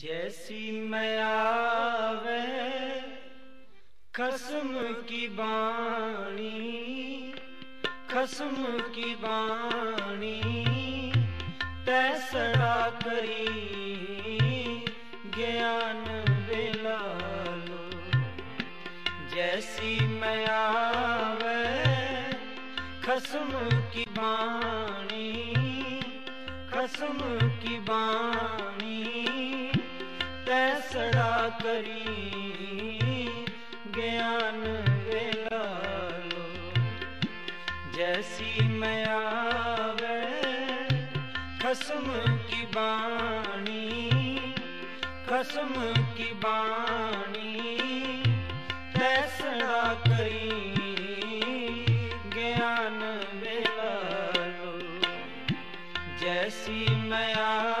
जैसी मैं आवे खसम की बाणी खसम की बाणी तैसड़ा करी ज्ञान बेला लो जैसी मैं आवे खसम की बाणी खसम की बाणी ਤੈਸੜਾ ਕਰੀ। ਗਿਆਨ ਵੇਲਾ ਲੋ ਜੈਸੀ ਮੈਂ ਆਵੇ, ਖਸਮ ਕੀ ਬਾਣੀ, ਖਸਮ ਕੀ ਬਾਣੀ। ਤੈਸੜਾ ਕਰੀ, ਗਿਆਨ ਵੇਲਾ ਲੋ ਜੈਸੀ ਮੈਂ ਆਵੇ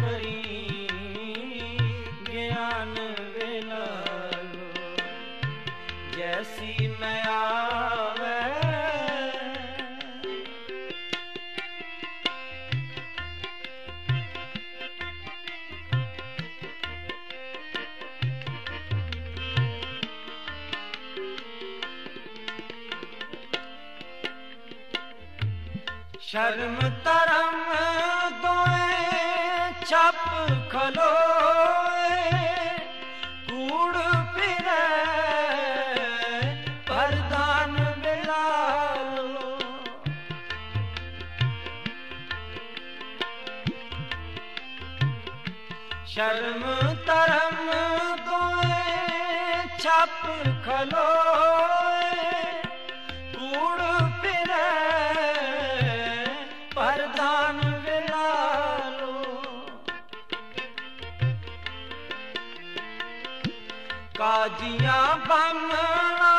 करी ਛਪ ਖਲੋਏ ਕੂੜ ਫਿਰੇ ਪਰਦਾਨ ਬਿਲਾਲੋ ਸ਼ਰਮ ਤਰਮ ਦੋਏ ਛਪ ਖਲੋਏ ਕਾਜੀਆਂ ਬੰਮਣਾ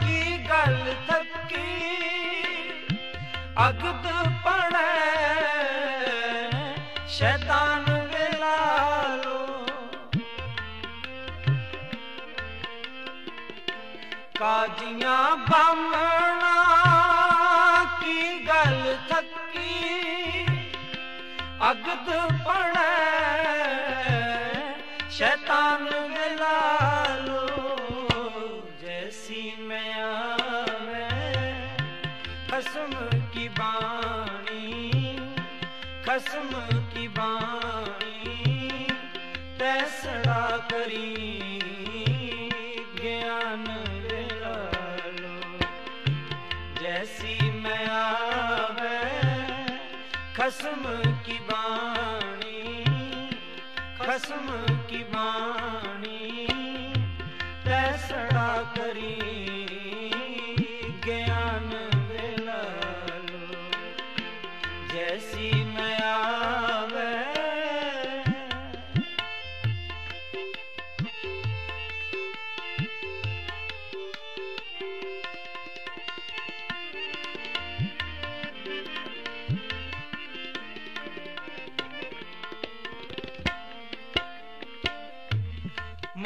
ਕੀ ਗੱਲ ਥੱਕੀ? ਅਗਦ ਪੜੈ ਸ਼ੈਤਾਨ ਵਿਲਾਲੋ ਕਾਜੀਆਂ ਬਾਮਣਾ ਕੀ ਗੱਲ ਥੱਕੀ? ਅਗਦ ਪੜੈ ਸ਼ੈਤਾਨ ਖਸਮ ਕੀ ਬਾਣੀ ਤੈਸੜਾ ਕਰੀ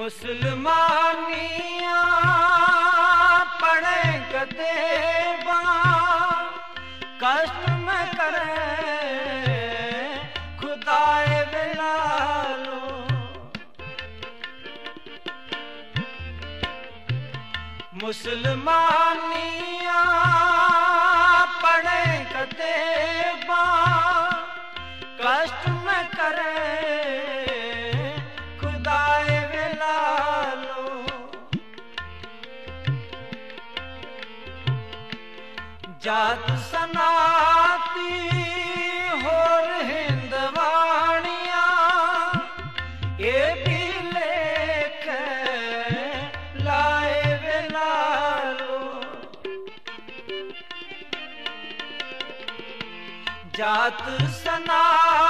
ਮੁਸਲਮਾਨੀਆਂ ਪੜੇ ਕਦੇ ਬਾ ਕਸ਼ਟ ਮੈਂ ਕਰੇ ਖੁਦਾਏ ਬਿਲਾਲੋ। ਮੁਸਲਮਾਨੀਆਂ ਪੜੇ ਕਦੇ ਬਾ ਕਸ਼ਟ ਮੈਂ ਕਰੇ ਸਤ ਸਨਾਤੀ ਹੋਰ ਹਿੰਦਵਾਣੀਆਂ ਇਹ ਵੀ ਲੇਖ ਲਾਏ ਵੇ ਜਾਤ ਸਨਾ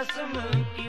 रस्म की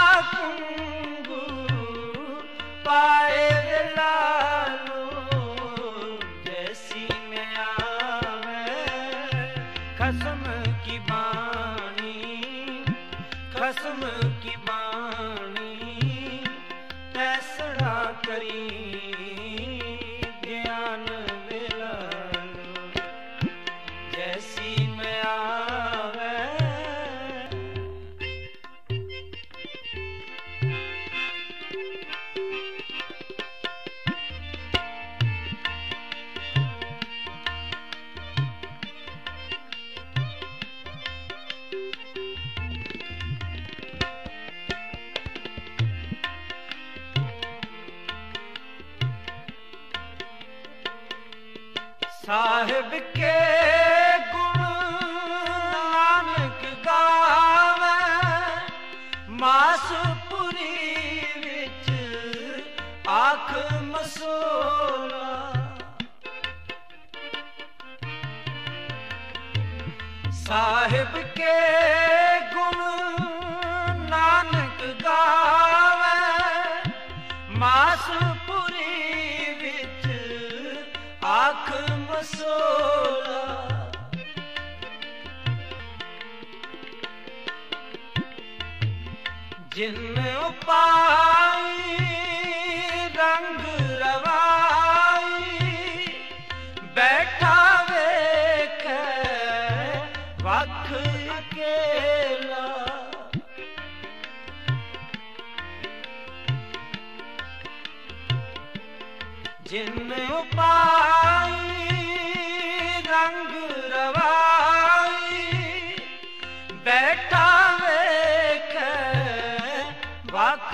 ਗੁਣ ਨਾਨਕ ਗਾਵੇ। ਵਿੱਚ ਆਖ ਮਸੋਲਾ। ਸਾਹਿਬ ਕੇ ਜਿਨ ਉਪਾਰ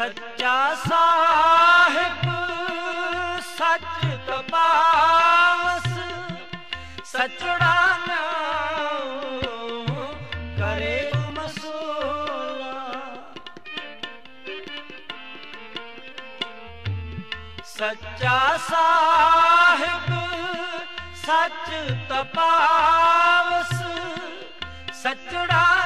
ਸੱਚਾ ਸਾਹਿਬ ਸੱਚ ਤਪਾਵਸ ਸਚੜਾ ਨਾਮ ਕਰੇ ਮਸੂਲਾ। ਸੱਚਾ ਸਾਹਿਬ ਸੱਚ ਤਪਾਵਸ ਸਚੜਾ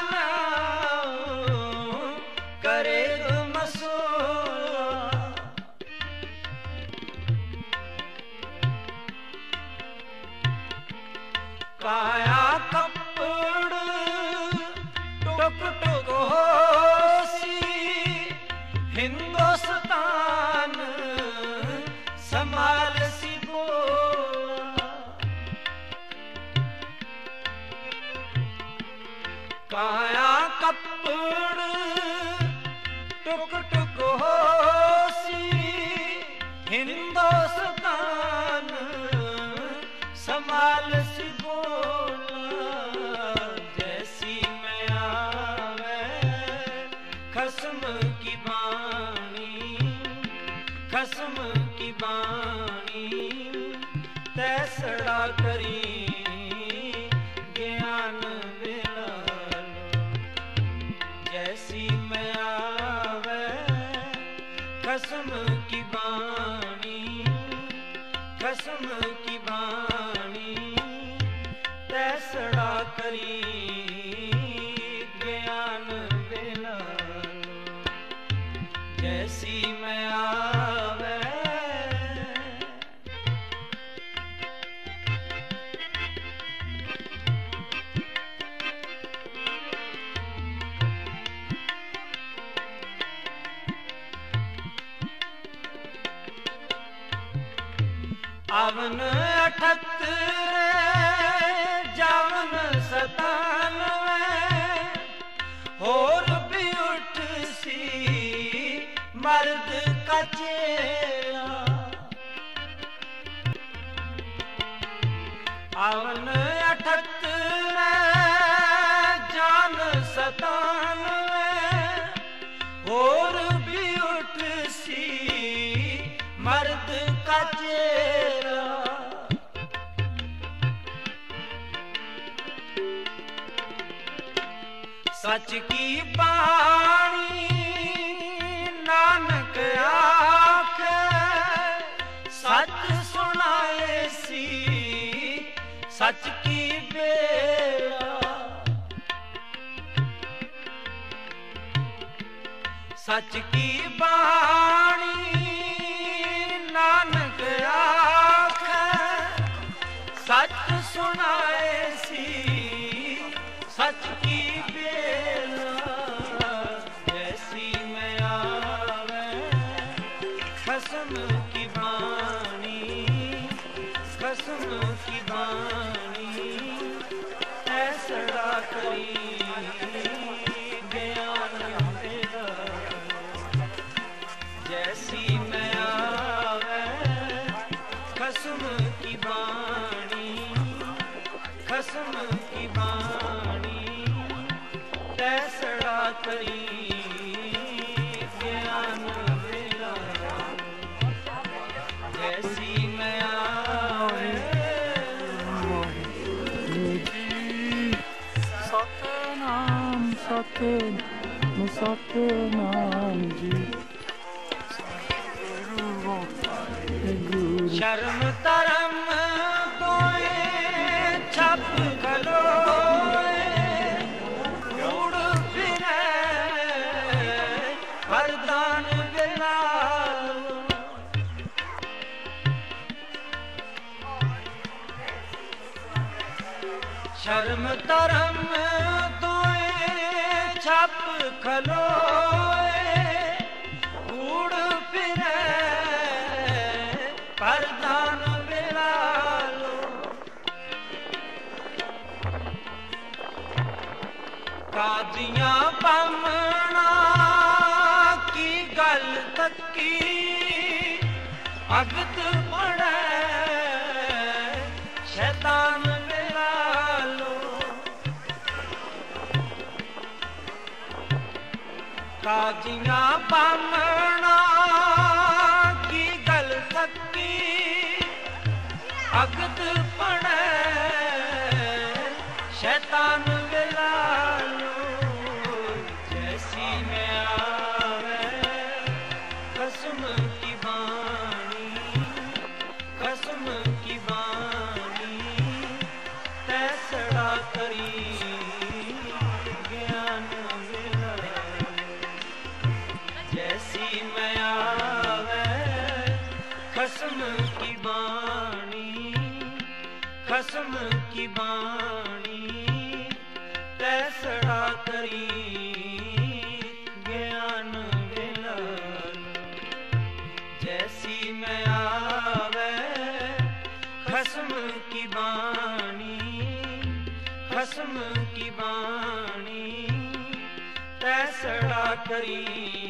ਕਾਇਆ ਕੱਪੜ ਅਵਨ 78 ਸੱਚ ਕੀ ਬਾਣੀ? ਨਾਨਕ ਆਖੇ, ਸੱਚ ਸੁਣਾਏ ਸੀ, ਸੱਚ ਕੀ ਬੇਲਾ? ਸੱਚ ਕੀ ਬਾਣੀ? ਨਾਨਕ ਆਖੇ, ਸੱਚ ਸੁਣਾਏ ਜੈਸੀ ਮੈਂ ਆਵੇ ਖਸਮ ਕੀ ਬਾਣੀ ਖਸਮ ਕੀ ਬਾਣੀ ਤੈਸੜਾ ਕਰੀ ਗਿਆਨ ਮੇਰਾ ਜੈਸੀ ਮੈਂ ਆਵੇ ਸਤਨਾਮ ਸਤਨਾਮ ਗੁਰੂ ਸ਼ਰਮ ਧਰਮ ਦੋਏ ਛਪ ਖਲੋਏ ਉੜ ਫਿਰੇ ਹਰਦਾਨ ਬਿਲਾਲੋ ਸ਼ਰਮ ਧਰਮ ਤੋਏ ਛਪ ਖਲੋਏ ਕਾਜੀਆਂ ਬਾਮਣਾ ਕੀ ਗੱਲ ਤੱਕੀ? ਅਗਤ ਪੜੈ ਸ਼ੈਤਾਨ ਬਿਲਾਲੋ ਕਾਜੀਆਂ ਬਾਮਣਾ ਕੀ ਗੱਲ ਤੱਕੀ? ਅਗਤ ਪੜੈ ਸ਼ੈਤਾਨ ਵਿਲਾਲੋ ਜੈਸੀ ਮੈਂ ਆਵੇ, ਕਸਮ ਕੀ ਬਾਣੀ, ਕਸਮ ਕੀ ਬਾਣੀ, ਤੈਸੜਾ ਕਰੀ ਗਿਆਨ ਵਿਲਾਲੋ ਜੈਸੀ ਮੈਂ ਆਵੇ ਖਸਮ ਕੀ ਬਾਣੀ ਖਸਮ ਕੀ ਬਾਣੀ? ਤੈਸੜਾ ਕਰੀ ਗਿਆਨ ਵਿਲਾਲ ਜੈਸੀ ਮੈਂ ਆਵੇ, ਖਸਮ ਕੀ ਬਾਣੀ? ਖਸਮ ਕੀ ਬਾਣੀ? ਤੈਸੜਾ ਕਰੀ